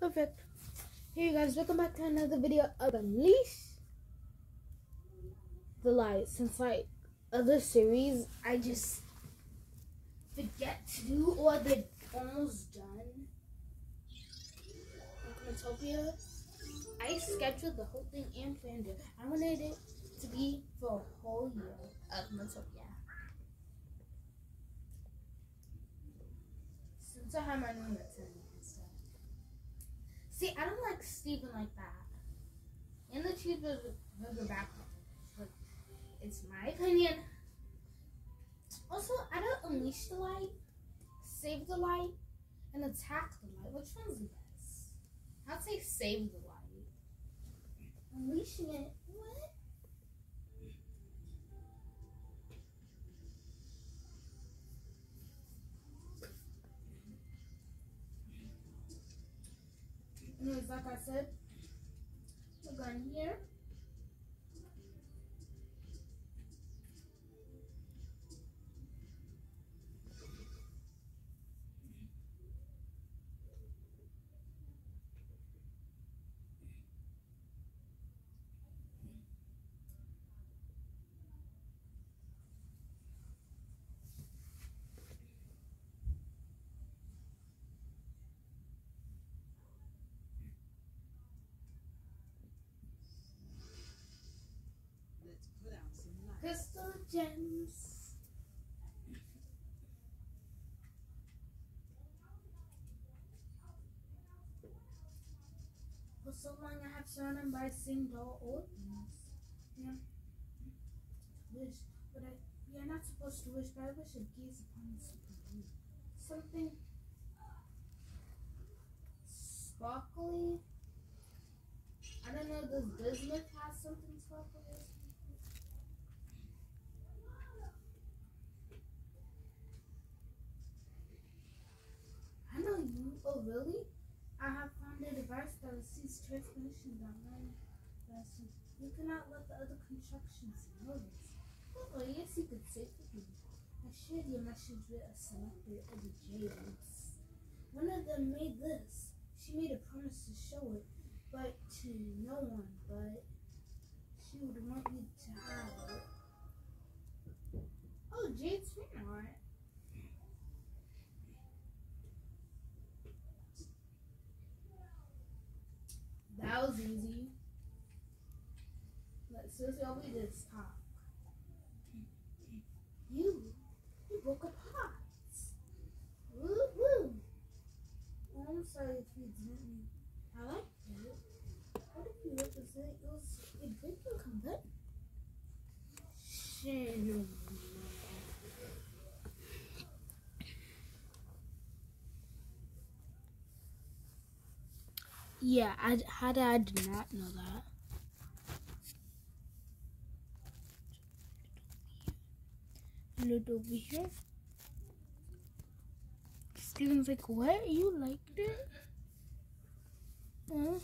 Perfect. Hey guys, welcome back to another video of Unleash the Light. Since like other series, I just forget to do or they're almost done. Utopia. I scheduled the whole thing and planned it. I wanted it to be for a whole year of Utopia. Since I have my new routine. See, I don't like Steven like that. And the cheeseburger background. But it's my opinion. Also, I don't unleash the light, save the light, and attack the light. Which one's the best? I'd say save the light. Unleashing it. Anyways, like I said, we're going here. Gems. For so long I have surrounded by seeing old things. Yeah. Wish, but I, we are not supposed to wish, but I wish I gaze upon something. Something sparkly. I don't know, does Bismuth have something sparkly? or something? I know you. Oh, really? I have found a device that sees transmission online. Versus, you cannot let the other constructions know this. Oh, yes, you could say to me. I shared your message with a selector of the Jades. One of them made this. She made a promise to show it, but to no one. But she would want me to have it. Oh, Jade's fan art. That was easy. Seriously, all we did talk. You, you broke a pot. Woo woo. I'm sorry if you didn't. I like it. What if you represent it was a drinking convert? Shit. Yeah, I, how did I not know that? Look over here. Steven's like, what? You liked it? Huh?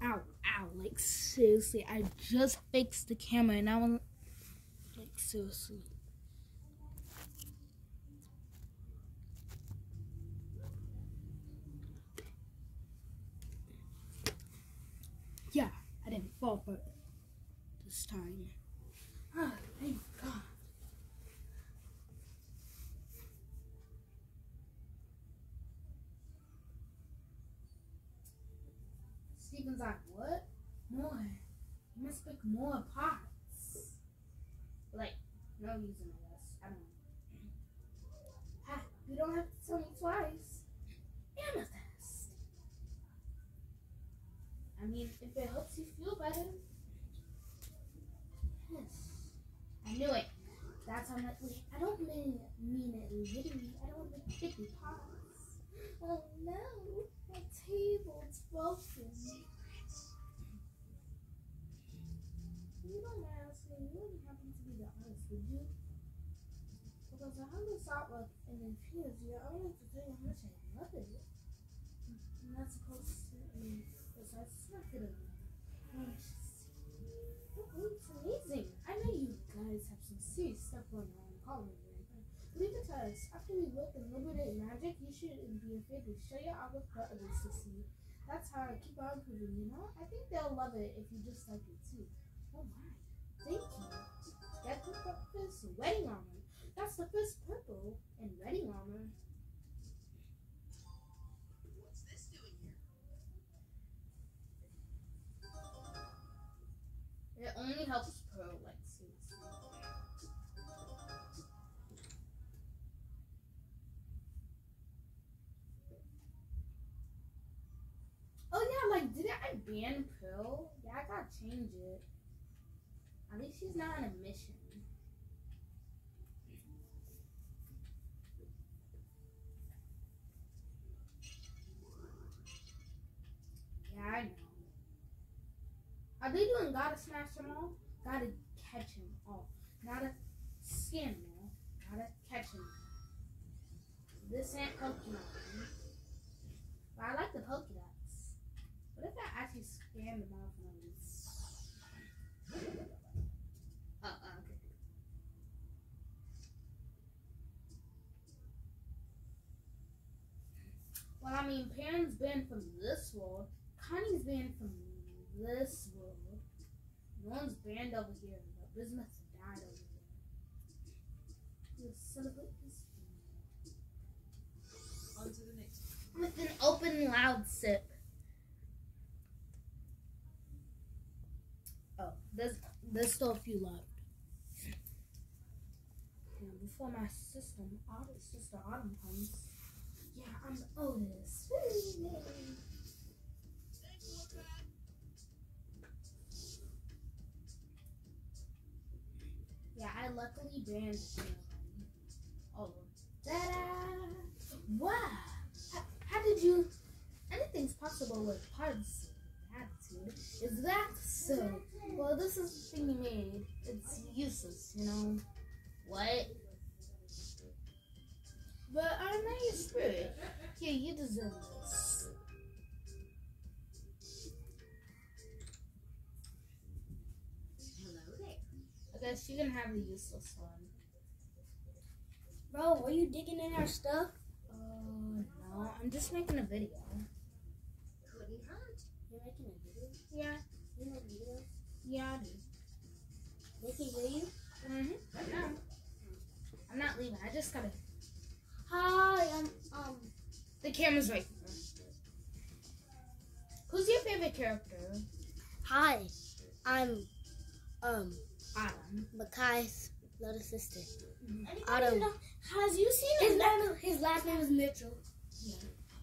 Ow, ow. Like, seriously, I just fixed the camera and I want, like, seriously. Yeah, I didn't fall for it this time. Ah, thank God. Steven's like, what? More. You must pick more pots. Like, no using I guess. I don't know. Ha, you don't have to tell me twice. Amethyst. I mean, if it helps you feel better. Yes. I knew it. That's how much. Wait, I don't mean mean it literally. I don't mean fifty pots. Oh no, my table's broken. You don't mind asking. You wouldn't happen to be the artist, would you? Because I hung this artwork and infused you. I wanted to tell you how much I love it. I'm not supposed to. Um, besides, it's amazing. I know you guys have some serious stuff going on in college. right? But leave it to says, after we look and liberate magic, you shouldn't be afraid to show your outlook for others to see. That's how I keep on improving, you know? I think they'll love it if you just like it too. Oh my. Thank you. Get the first wedding armor. That's the first purple in wedding armor. It only helps pro like seriously. Oh yeah, like didn't I ban Pearl? Yeah, I gotta change it. At least she's not on a mission. Yeah, I know. Are they doing gotta smash them all? Gotta catch them all. Gotta scan them all. Gotta catch them all. This ain't Pokemon. But I like the Pokedex. What if I actually scan them all from these? Oh, okay. Well, I mean, Pan's been from this world. Connie's been from this one's banned over here, but Bismuth died over there. We'll celebrate this On to the next with an open, loud sip. Oh, there's there's still a few left. And before my system, Autumn, sister Autumn comes. Yeah, I'm Otis. Yeah, I luckily banned him. Oh, ta-da! Wow! How, how did you? Anything's possible with Pud's attitude. Is that so? Well, this is the thing you made. It's useless, you know. What? But I'm not your spirit. Here, you deserve this. Guess you can have the useless one. Bro, were you digging in our stuff? Oh no, I'm just making a video. Couldn't hurt. You're making a video? Yeah, You make videos? yeah, I do. They can hear you? Mm-hmm. Right now. I'm not leaving. I just gotta. Hi, I'm um The camera's right there. Who's your favorite character? Hi. I'm um Adam. Makai's little sister. Anybody Adam. know- Has you seen His, his la- his last name is Mitchell.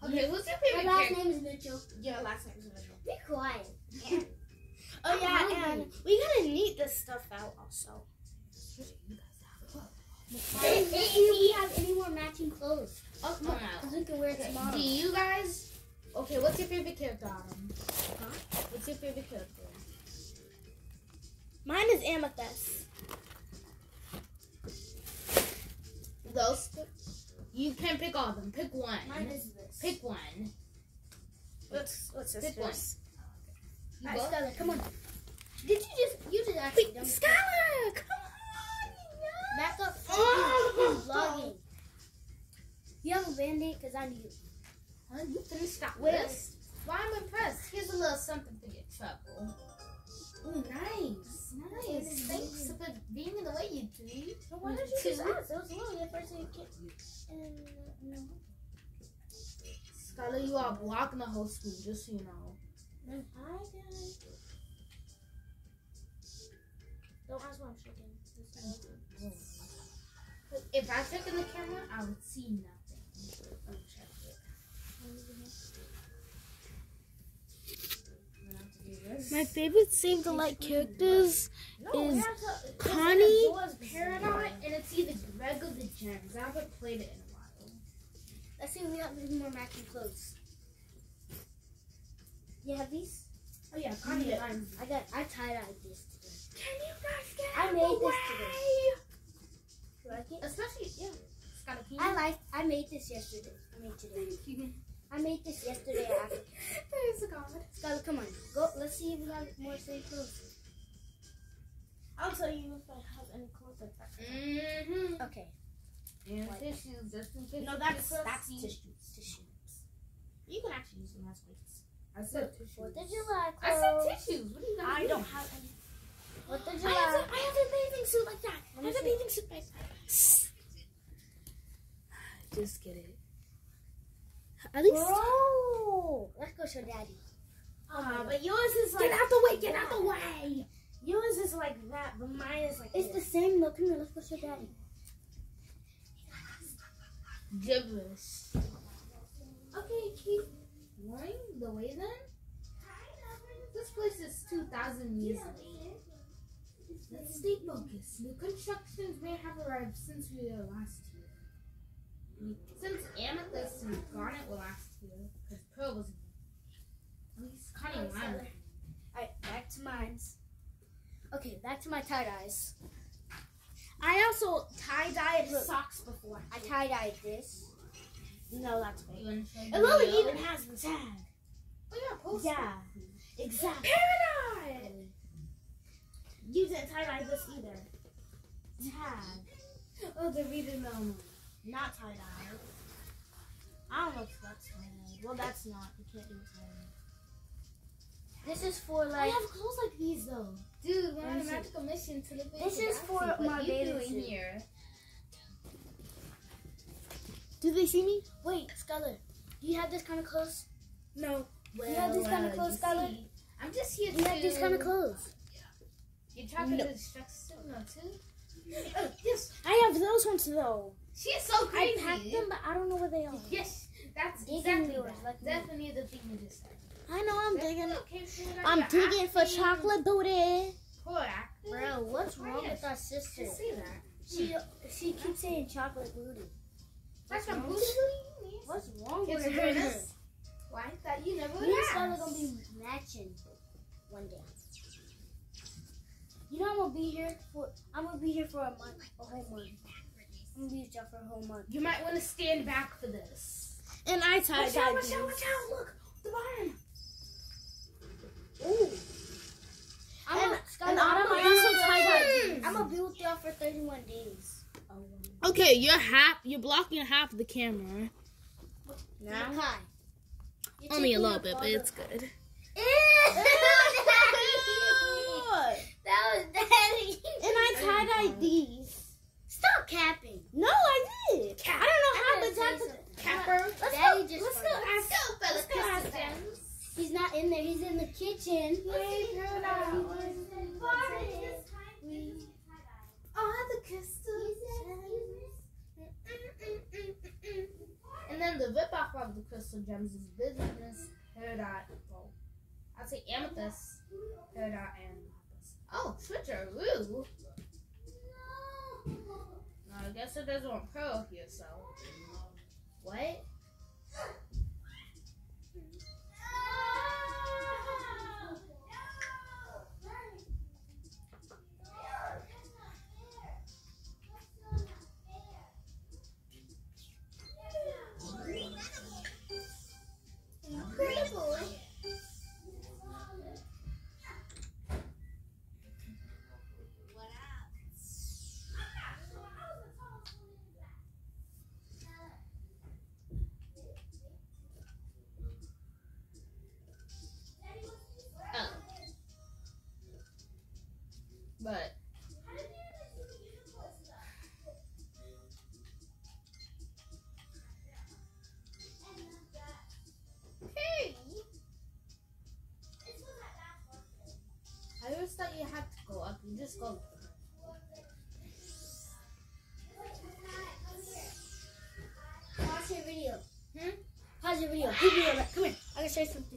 Okay, who's your favorite? My favorite last character? name is Mitchell. Your last name is Mitchell. Be quiet. Oh yeah, and we gotta neat this stuff out also. Hey, Let's see if we have any more matching clothes. Oh, come on. Because we can wear it Okay, tomorrow. Do you guys? Okay, what's your favorite character, Adam? What's your favorite character? Mine is Amethyst. Those. You can pick all of them. Pick one. Mine is this. Pick one. What's what's this? Pick one. first? You Alright. Skylar, come on. Did you just you just actually Wait, done Skylar, come on. Back up. Oh. He's vlogging. You have a band-aid? Because I need it. Huh, you finished that list? Well, I'm impressed. Here's a little something for your trouble. Ooh, nice. Nice. Thanks for being in the way, you three. So why did you just ask? It was literally the first thing you uh, no. Skylar, you are blocking the whole school, just so you know. Then I guys. Don't ask why I'm shaking. Just know. But If I took in the camera, I would see nothing. Let me check it. I'm gonna have to do this. My favorite save the light characters. No, is to, Connie- Paradox, and it's either Greg or the Gems. I haven't played it in a while. Let's see if we have any more matching clothes. You have these? Oh yeah, Connie Yeah. yeah. I got. I tied dyed this today. Can you guys get I made the this way? You like it? Especially, yeah. Scott, can you? I like. I made this yesterday. I made today. Thank you. I made this yesterday. After. Praise God. Skylar, come on. Go. Let's see if we have more same clothes. I'll tell you if I have any clothes like that. Mm-hmm. Okay. And Like- tissues, just in case. No, that's get that's crusty. tissues. Tissues. You can actually use them as weights. I said tissues. What did you July I said tissues. What do you gonna I do? don't have any. Fourth of I July. have, a, I have a bathing suit like that. I Let me have a see. bathing suit like that. Just get it. At least. Bro, let's go show daddy. Ah, but yours is like. Get out the way! Get out the way! Yours is like that, but mine is like. It's the same. Look, come here. Let's go show daddy. gibberish. Okay, keep going the way then. This place is 2,000 years old. Let's stay focused. New constructions may have arrived since we were last here. Since Amethyst and Garnet will last here, because Pearl was at least Alright, Lamb. Alright, back to mines. Okay, back to my tie dyes. I also tie dyed socks before. I tie dyed this. No, that's fake. You It literally video? even has the tag. Oh yeah, post Yeah, exactly. Paradise! You didn't tie dye this either. Tag. Oh, the reading them. Not tie dye. I don't know if that's tie dye. Well, that's not. You can't do tie dye. This is for like. I have clothes like these though. Dude, we're on a magical mission to the This is for what my you bathing suit. here? Do they see me? Wait, Skylar. Do you have this kind of clothes? No. Well, you have this kind of clothes, you Skylar? see, I'm just here you to. have these kind of clothes? Yeah. You talking No. to instructor no too? Oh, yes, I have those ones though. She's so crazy. I packed them, but I don't know where they are. Yes, that's Digging exactly that. like me. Definitely the thing you just said. I know I'm digging. Okay, so you got I'm digging for chocolate booty. Poor. Bro, what's wrong with our sister? Say that. She she keeps saying chocolate booty. That's wrong? booty. What's wrong with her? Why? That you never Me and. Skylar gonna be matching one day. You know I'm gonna be here for I'm gonna be here for a month, a whole month. I'm gonna be here for a whole month. You might want to stand back for this. And I tie Watch out, watch out, watch out! Look! The barn! Ooh. I'm And- gonna, and I'm Autumn, gonna I be also with tie y'all- dyed I'm gonna be with y'all for 31 days. Okay, you're half. You're blocking half of the camera. Now? Hi. Only a little bit, but it's good. that was daddy. And I tie dyed these. Stop capping. No, I did. I don't know how, but that's. Capper. Let's Daddy go. just let's go. farted. Let's go, Let's Let's go, go. ask him. He's not in there. He's in the kitchen. Oh, the crystals. And then the rip off of the crystal gems is Bismuth, peridot, well, I'd say amethyst, peridot, and lapis. Oh, switcheroo. Guess it doesn't pearl here, so. What? Just go. Pause your video. Hmm? Pause your video. Video. Come here. I'm going to show you something.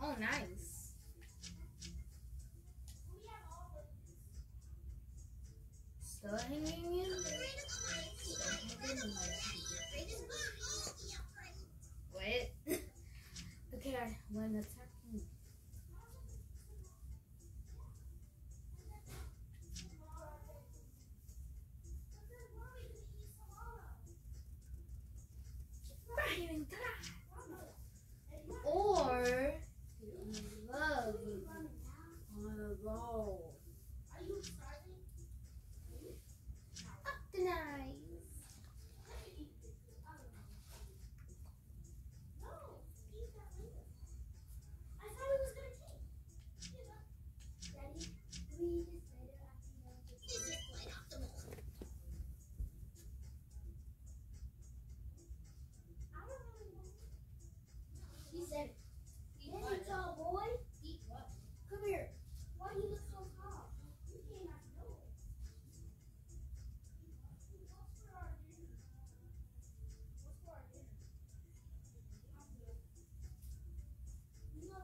Oh, nice.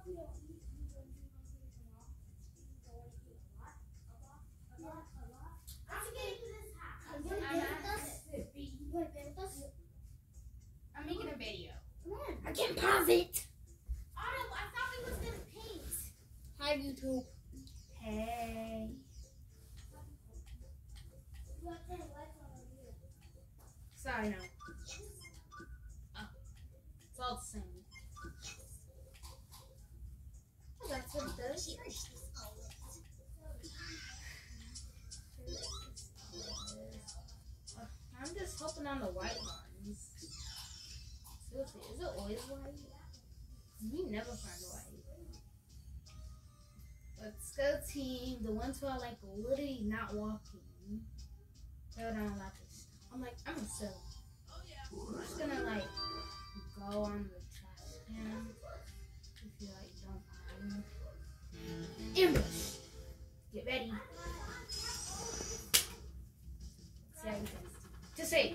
Yeah. months where I like literally not walking. They would not allow this. I'm like, I'm gonna sell. I'm just gonna like go on the trash can if you like don't mind. Ambush! Get ready. Let's see how you guys do. Just say.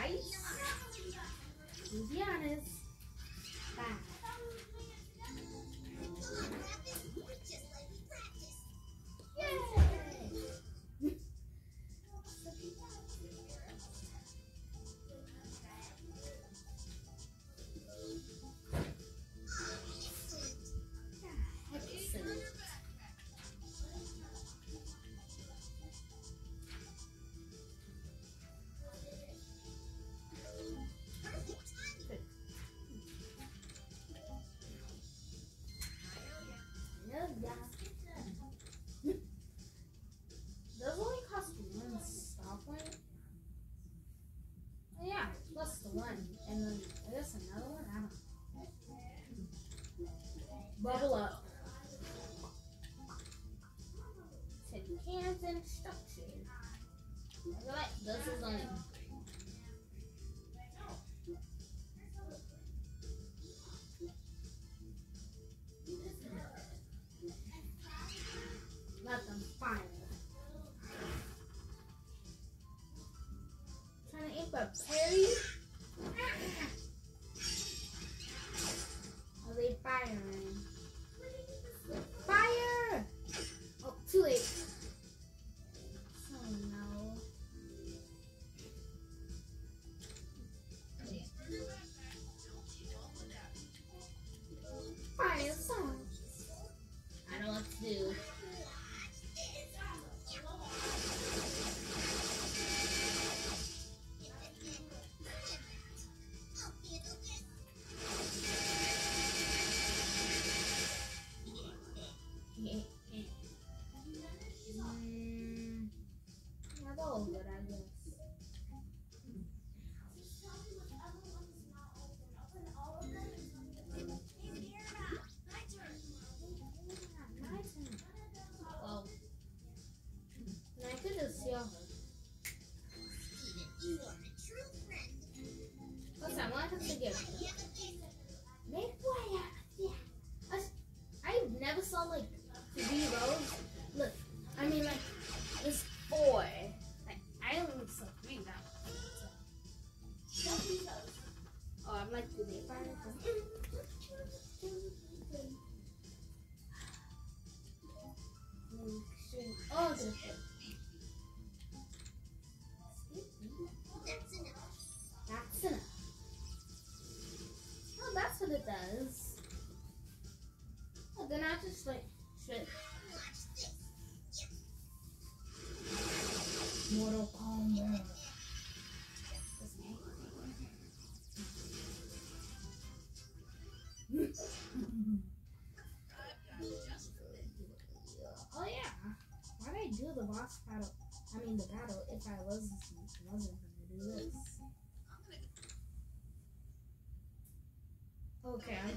哎呀妈你这样的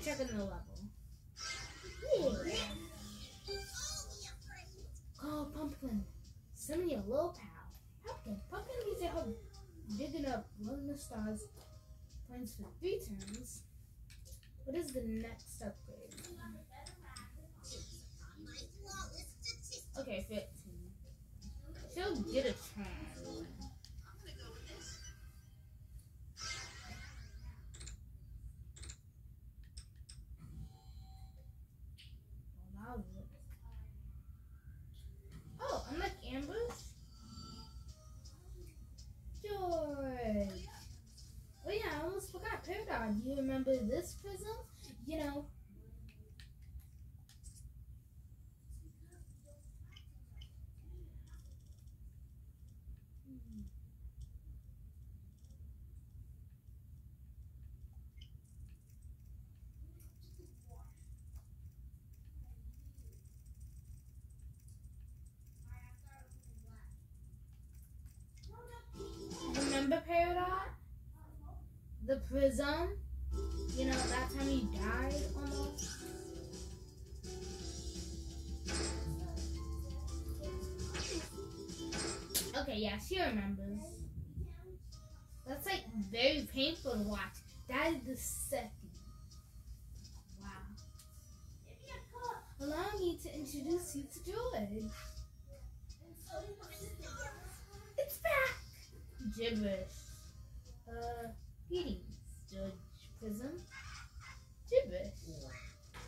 Okay, I'm checking Do you remember this prism? You know. Remember Peridot? The prism? You know, that time he died almost? Okay, yeah, she remembers. That's like very painful to watch. That is the second. Wow. Allow me to introduce you to George. It's back! Gibberish. Uh, greetings, Judge Prism. Gibberish.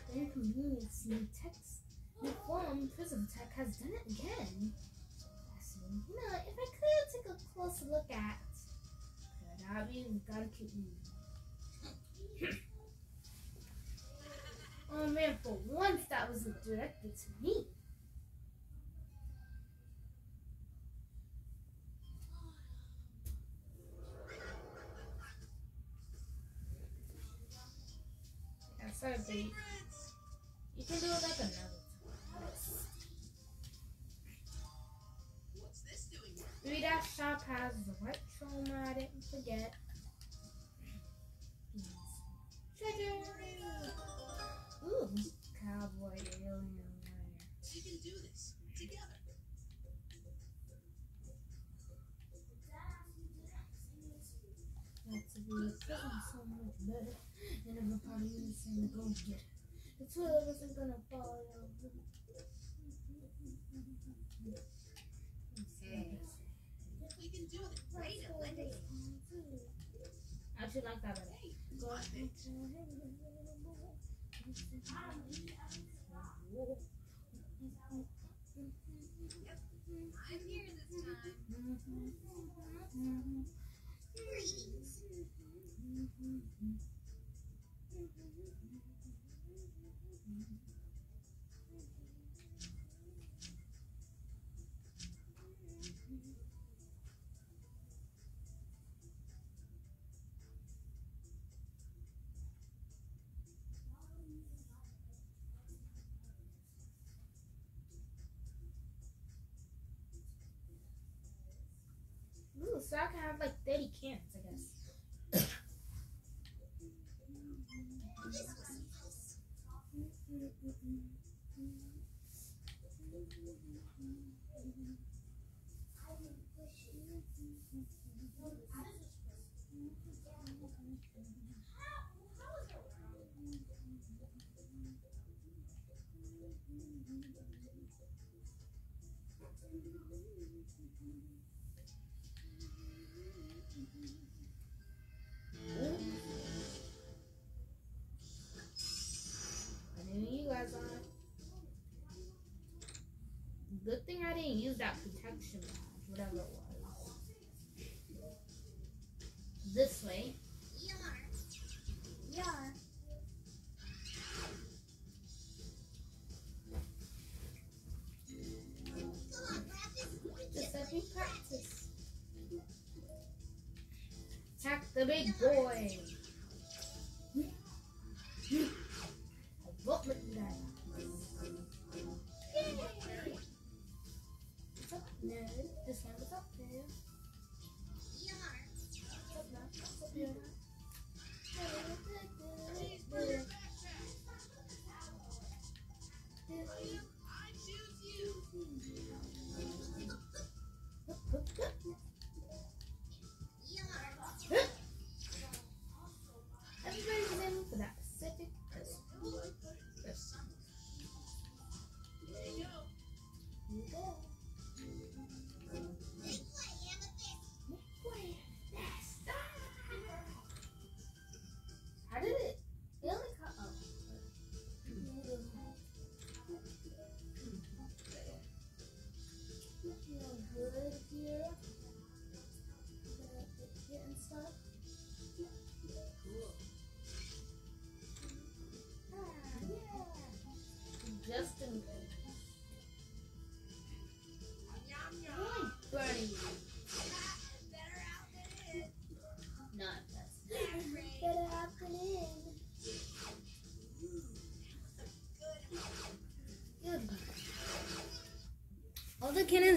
The inconvenience new text, new form Prism Tech has done it again. You know, if I could take a closer look at, could I be? We've got to keep moving. oh man, for once that wasn't directed to me. Sorry, babe. You can do it like another time. Three Dash Shop has the white trauma, I didn't forget. Treasure! Ooh, cowboy alien lair. We can do this together. That's a prison so much better than everybody is saying go get it. The two of us are gonna fall over. We can do. I actually like that I'm here this time. Greetings. Ooh, that protection badge, whatever it was. This way. Yeah. Just let me practice. Attack the big boy.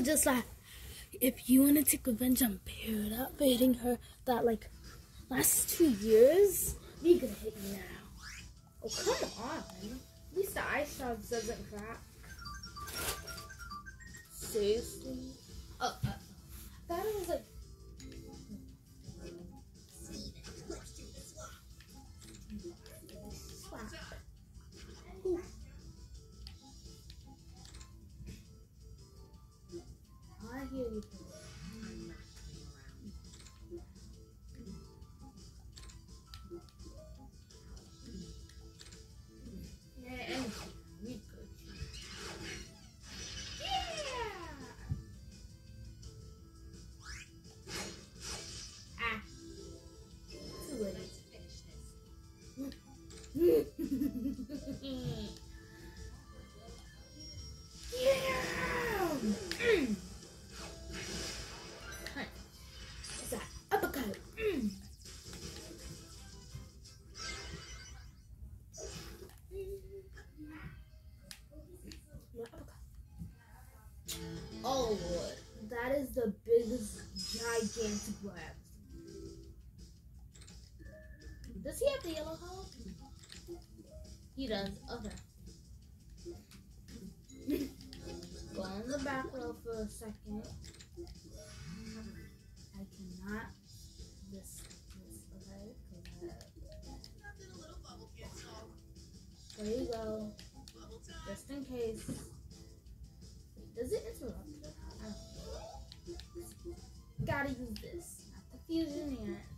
Just like, if you want to take revenge on Peridot for hitting her that like last two years, we could hit you now. Oh come on! At least the ice shards doesn't crack. Seriously? Oh, biggest gigantic grab. Does he have the yellow heart? He does. Okay. Go in the back row for a second. I cannot this this okay. There you go. Just in case. Gotta use this. Not the fusion yet.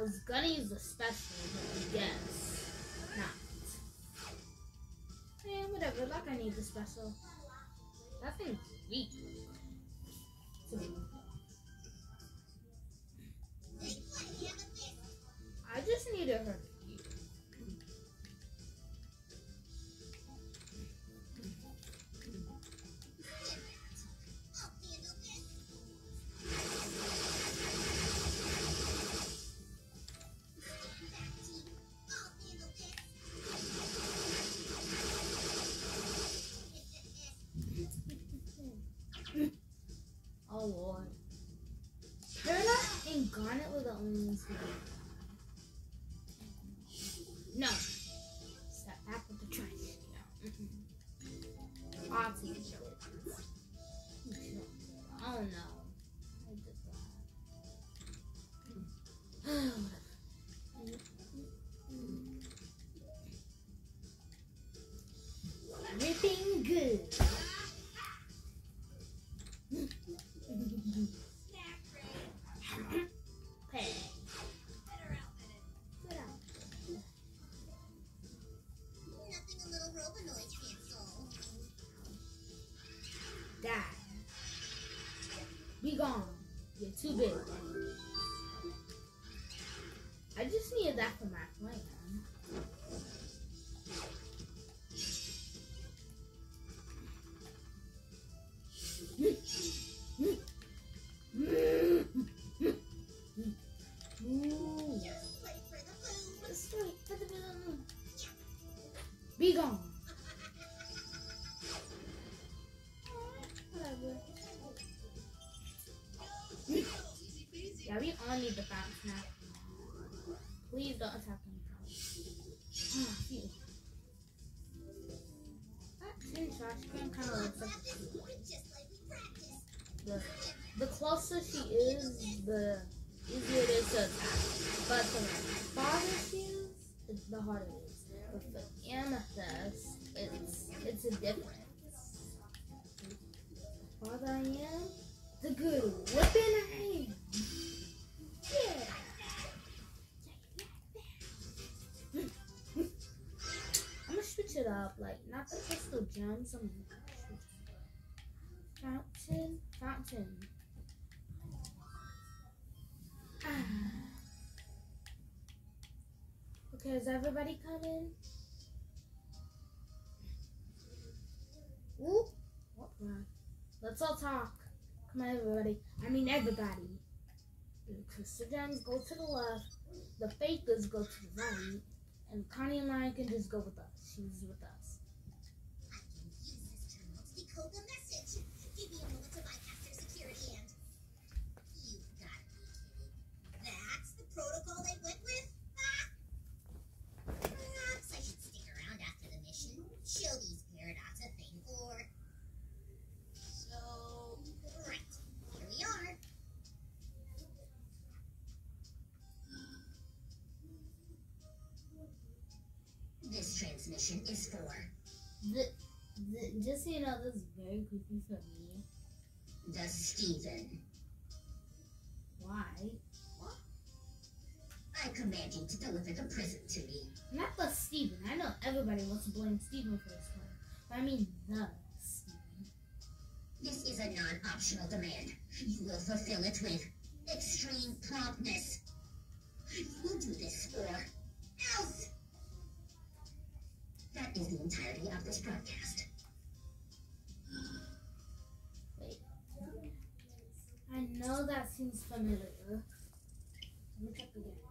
I was gonna use special, but I guess not. Yeah, whatever. Like I need the special. That thing's weak. I just need needed her. Garnet were the only ones who Illinois All need the bounce now. Please don't attack me. Ah, phew. Trash can kind of looks like the, the closer she is, the easier it is to attack. But the farther she is, the harder it is. But for amethyst, it's it's a difference. The farther I am, the good whipping I am. I'm gonna switch it up, like not the crystal gems. I'm gonna. Fountain, fountain. Ah. Okay, is everybody coming? Ooh, what. Let's all talk. Come on, everybody. I mean, everybody. The crystal gems go to the left. The fakers go to the right. And Connie and I can just go with us. She's with us. The, just so you know, this is very creepy for me. the Steven. Why? What? I command you to deliver the present to me. Not the Steven. I know everybody wants to blame Steven for this one. But I mean the Steven. This is a non-optional demand. You will fulfill it with extreme promptness. You will do this or else. That is the entirety of this broadcast. I know that seems familiar. Let me check again.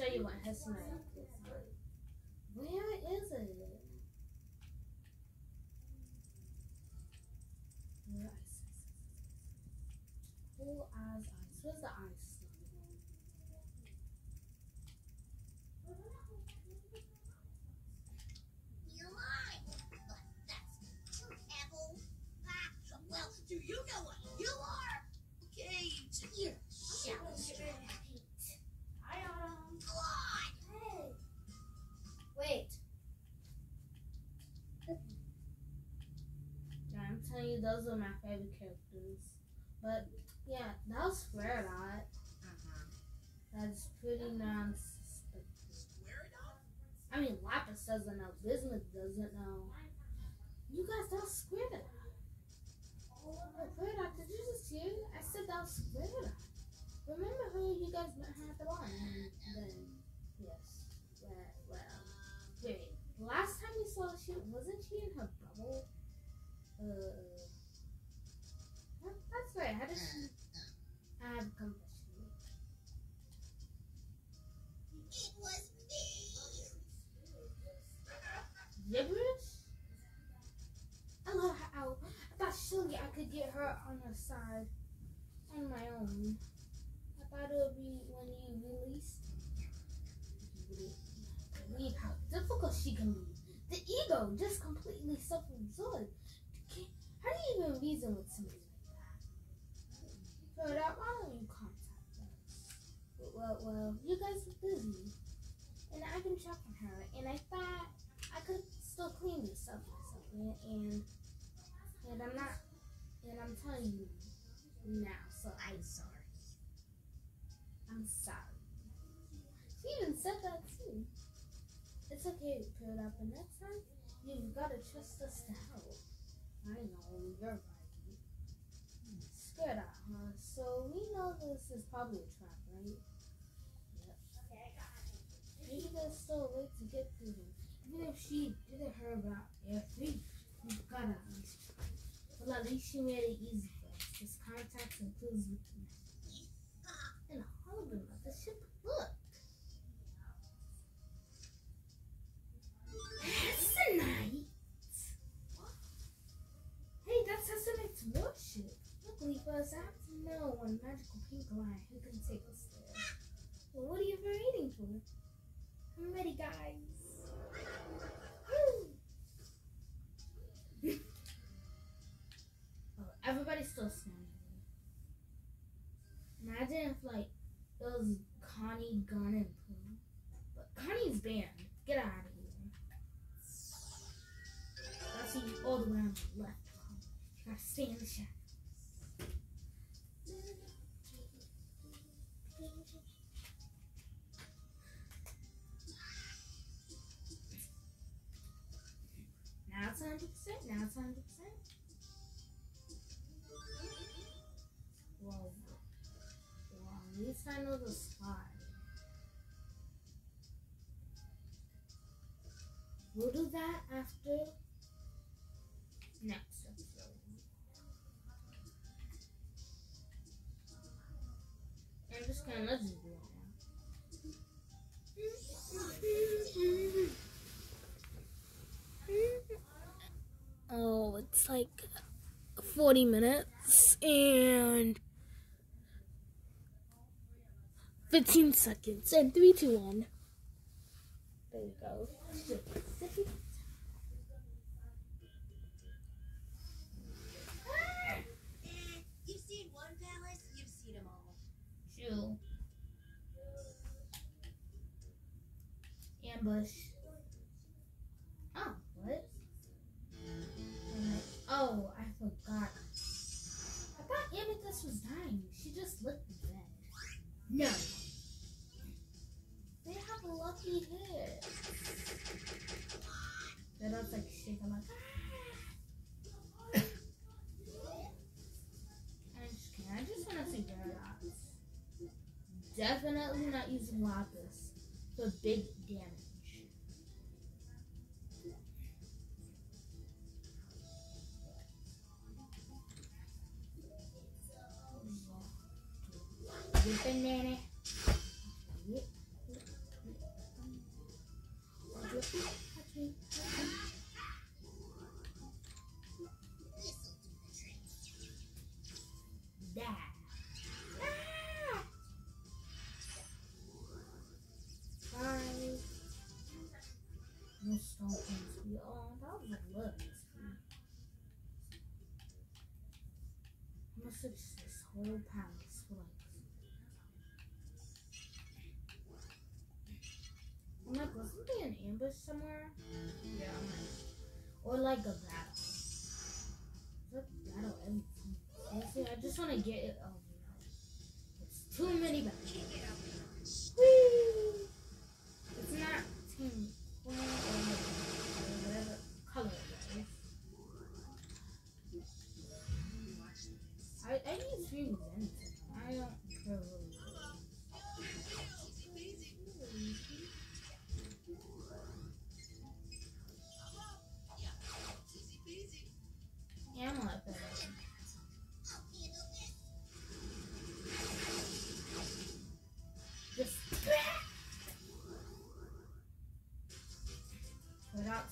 Show you what looks like. Where is it? Those are my favorite characters. But yeah, that was Squaridot. Uh-huh. That's pretty non. I mean, Lapis doesn't know. Bismuth doesn't know. You guys, that was Squaridot. Oh, Squaridot, did you just hear? I said that was Square Dot. Remember who you guys met had the line? Then, yes. Well, well. Wait, last time we saw she wasn't she in her bubble? Uh, aside on my own. I thought it would be when you released. Believe how difficult she can be. The ego just completely self-absorbed. How do you even reason with somebody like that? So that why don't you contact us? Well, well, you guys are busy, and I've been checking her, and I thought I could still clean this up myself, and and, and I'm not, and I'm telling you now, so I'm sorry. I'm sorry. She even said that too. It's okay, to Put up, but next time you've got to trust us to help. I know you're right. Scared out, huh? So we know this is probably a trap, right? Yep. Okay, I got it. Maybe there's still a way to get through. Even if she didn't hear about F3, we've got to at least try. Well, at least she made it easy for us. His contacts and clues we can And all of them at the ship. Look. Hessonite. Hey, that's Hessonite's warship. Luckily for us, I have to know one magical pink line who can take us there. Well, what are you waiting for? I'm ready, guys. Everybody's still standing. Imagine if, like, it was Connie, Gun, and Pooh. But Connie's banned. Get out of here. I see you all the way on the left. You gotta stay in the shadow. Now it's 100%. Now it's 100%. Whoa. I know the slide. We'll do that after next episode. I'm just gonna let's do it now. Oh, it's like 40 minutes and 15 seconds. And 3, 2, 1. There you go. You've seen one palace, you've seen them all. Ambush. Oh, what? Oh, I forgot. I thought Amethyst was dying. She just looked bed. No. They have a lucky hit. Then I like shaking like. I'm just kidding. I just want to see Gyarados. Definitely not using Lapis for big damage. Banana. Search this whole palace for like. I'm like, wasn't there an ambush somewhere? Yeah, I'm like, or like a battle. Like battle. Honestly, I just want to get it over. It's too many battles.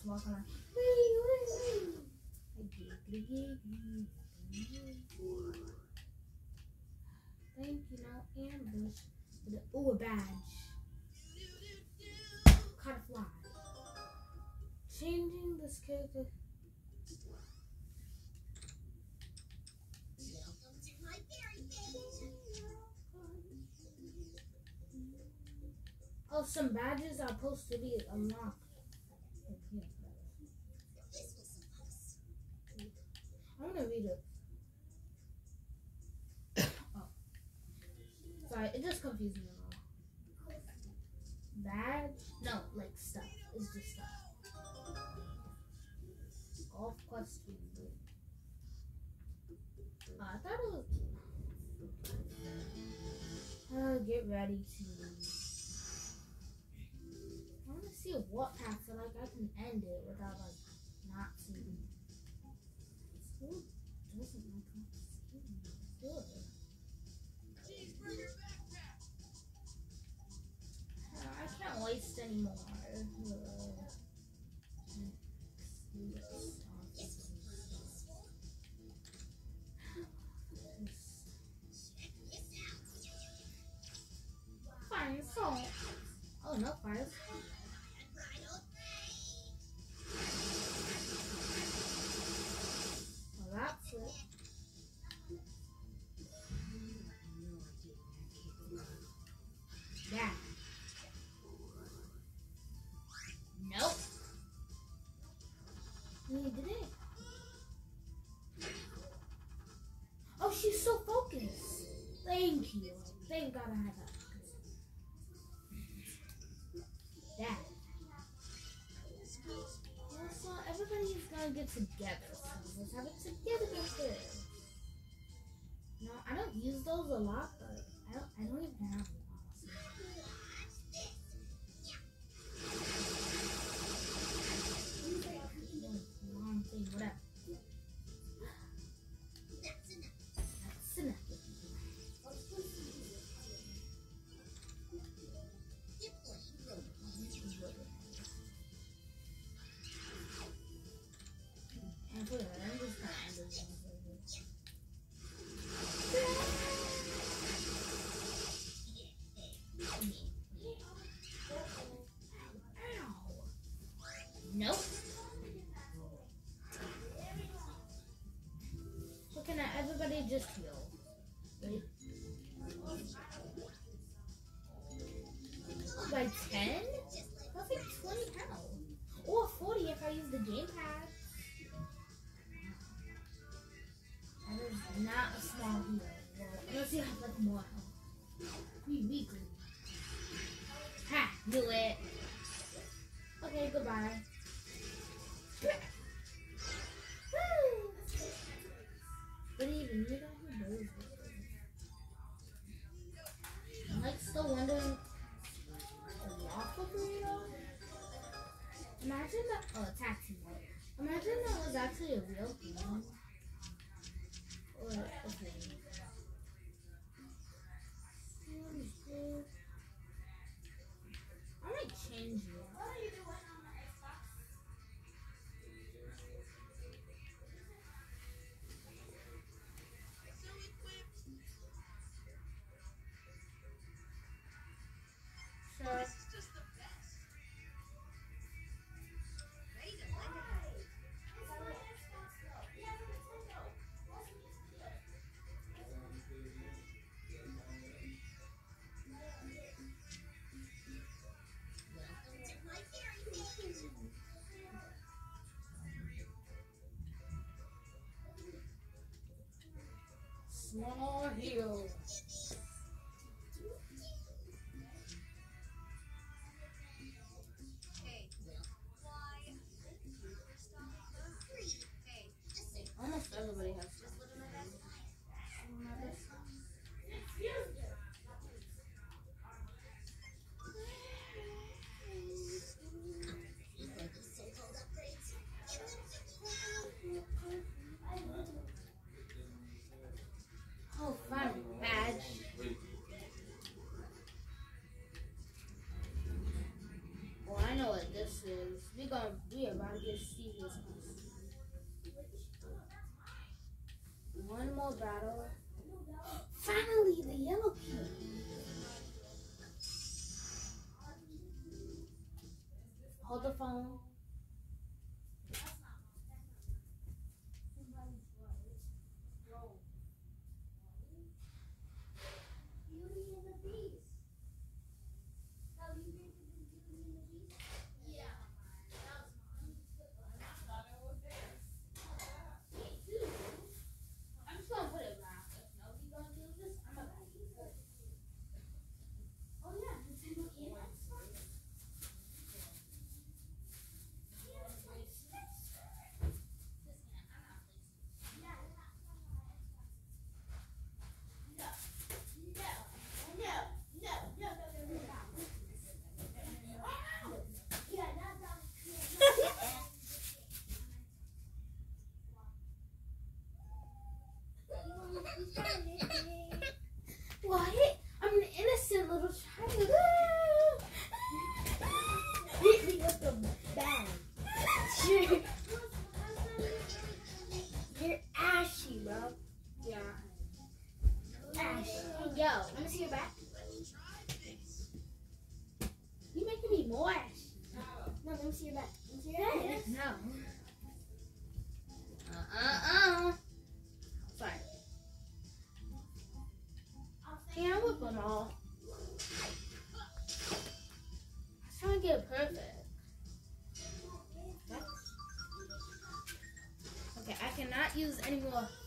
walk on her. Thank you, now ambush. Oh, a badge. Caught a fly. Changing this character. Oh, some badges are supposed to be unlocked. Oh. Sorry, it just confused me a. Bad? No, like stuff. It's just stuff. Golf course team. Ah, I thought it was. Uh, get ready to. I want to see what path so like I can end it without like Thank God I have. that. just feel. small hills. anymore.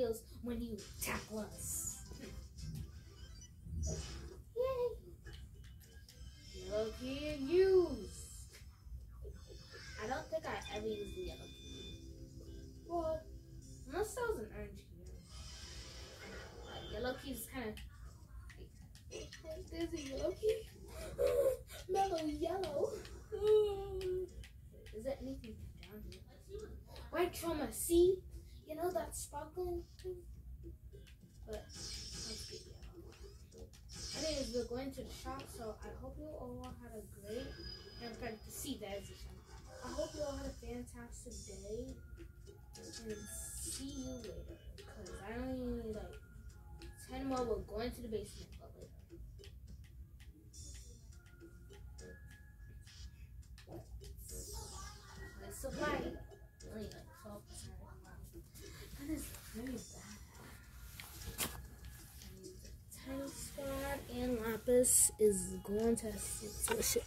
feels when you tackle us. shot, so I hope you all had a good is going to assist the ship.